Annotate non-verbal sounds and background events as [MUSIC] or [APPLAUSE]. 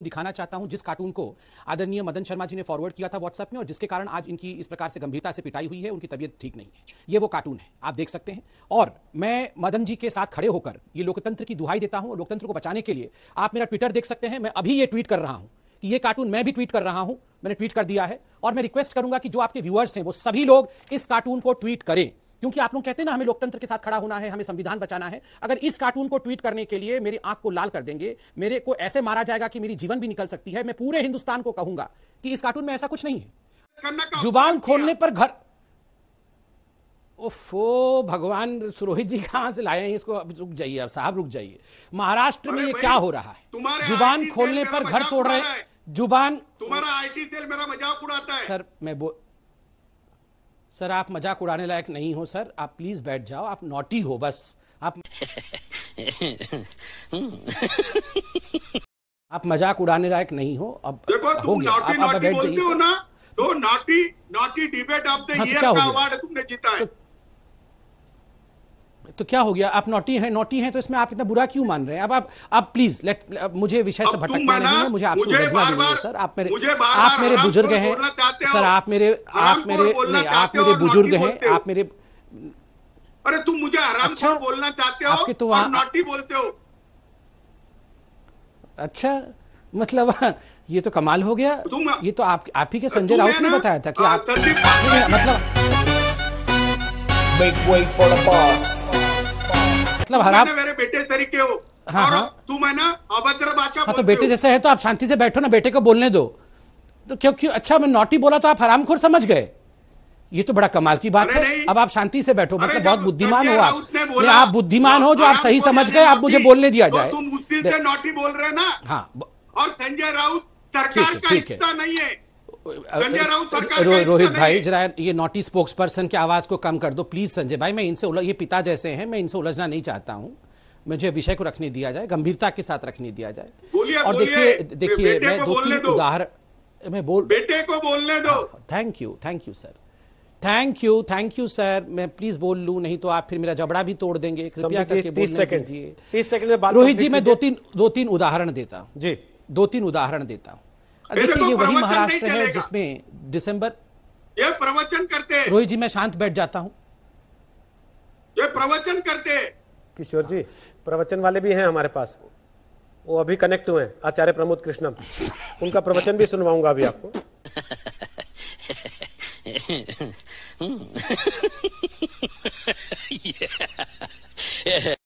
दिखाना चाहता हूँ जिस कार्टून को आदरणीय मदन शर्मा जी ने फॉरवर्ड किया था व्हाट्सएप में और जिसके कारण आज इनकी इस प्रकार से गंभीरता से पिटाई हुई है, उनकी तबीयत ठीक नहीं है। ये वो कार्टून है, आप देख सकते हैं। और मैं मदन जी के साथ खड़े होकर ये लोकतंत्र की दुहाई देता हूँ लोकतंत्र को बचाने के लिए आप मेरा ट्विटर देख सकते हैं, मैं अभी ये ट्वीट कर रहा हूँ कि ये कार्टून मैं भी ट्वीट कर रहा हूँ, मैंने ट्वीट कर दिया है। और मैं रिक्वेस्ट करूँगा कि जो आपके व्यूअर्स हैं, वो सभी लोग इस कार्टून को ट्वीट करें। क्योंकि आप लोग कहते हैं ना हमें लोकतंत्र के साथ खड़ा होना है हमें संविधान बचाना है। अगर इस कार्टून को ट्वीट करने के लिए मेरी आँख को लाल कर देंगे मेरे को ऐसे मारा जाएगा कि मेरी जीवन भी निकल सकती है मैं पूरे हिंदुस्तान को कहूँगा कि इस कार्टून में ऐसा कुछ नहीं है। ज़ुबान खोलने पर घर ओफो भगवान सुरोहित जी कहाँ से लाए हैं इसको? अब रुक जाइए अब साहब रुक जाइए। महाराष्ट्र में ये क्या हो रहा है? ज़ुबान खोलने पर घर तोड़ रहे ज़ुबान तुम्हारा आईटी सेल मेरा मज़ाक उड़ाता है। सर मैं बोल सर आप मज़ाक उड़ाने लायक नहीं हो सर। आप प्लीज़ बैठ जाओ। आप नोटी हो बस। आप [LAUGHS] आप मज़ाक उड़ाने लायक नहीं हो। अब देखो तुम नॉटी नॉटी बैठ बोलते हो ना तो naughty naughty debate of the हाँ, तो ईयर क्या हो का गया? अवार्ड तुमने जीता है। तो क्या हो गया? आप नोटी हैं नोटी हैं तो इसमें आप इतना बुरा क्यों मान रहे हैं? अब आप आप प्लीज़ लेट मुझे विषय से भटकना नहीं है मुझे आपसे मुझे है बार-बार- सर। आप मेरे मुझे बार-बार आप मेरे बुज़ुर्ग हो। सर आप मेरे आप मेरे नहीं आप मेरे बुज़ुर्ग हैं आप मेरे अरे तुम मुझे आराम अच्छा, बोलना चाहते हो आपके तो और नॉटी बोलते हो। अच्छा मतलब [LAUGHS] ये तो कमाल हो गया। तुम- ये तो आप आप ही के संजय राउत ने बताया था कि आप नहीं, पाटिल- मतलब. मतलब तुम हराम है ना मेरे बेटे तरीके हो। हाँ, हाँ। तुम है ना अभद्र भाषा हाँ तो बेटे हो। जैसे है तो आप शांति से बैठो ना बेटे को बोलने दो। तो क्यों क्यों? अच्छा मैं नोटी बोला तो आप हरामखोर समझ गए। ये तो बड़ा कमाल की बात है। अब आप शांति से बैठो। मतलब बहुत बुद्धिमान हो आप। नहीं, आप बुद्धिमान हो जो आप सही समझ गए आप मुझे बोलने दिया तो जाए। तुम मुश्किल से नॉटी बोल रहे ना? हाँ और संजय राउत ठीक सरकार है, का। हिस्सा नहीं है। रो, रोहित भाई जरा ये नोटी स्पोक्स पर्सन की आवाज़ को कम कर दो प्लीज़ संजय भाई मैं इनसे उलझ ये पिता जैसे हैं मैं इनसे उलझना नहीं चाहता हूँ। मुझे विषय को रखने दिया जाए गंभीरता के साथ रखने दिया जाए। और देखिए देखिए मैं दो तीन उदाहरण मैं बोल बेटे को बोलने दो। Thank you thank you sir thank you thank you sir मैं प्लीज़ बोल लूँ नहीं तो आप फिर मेरा जबड़ा भी तोड़ देंगे। कृपया करके 30 बोलने सेकंड दीजिए। 30 सेकंड में बात रोहित जी मैं दो तीन दो तीन उदाहरण देता हूँ। जी। दो तीन उदाहरण देता हूँ। देखिए ये वही महाराष्ट्र है जिसमें दिसंबर ये प्रवचन करते। रोहित जी मैं शांत बैठ जाता हूँ। ये प्रवचन करते। किशोर जी प्रवचन वाले भी हैं हमारे पास। वो अभी कनेक्ट हुए हैं आचार्य प्रमोद कृष्णम। उनका प्रवचन भी सुनवाऊँगा अभी आपको। [LAUGHS]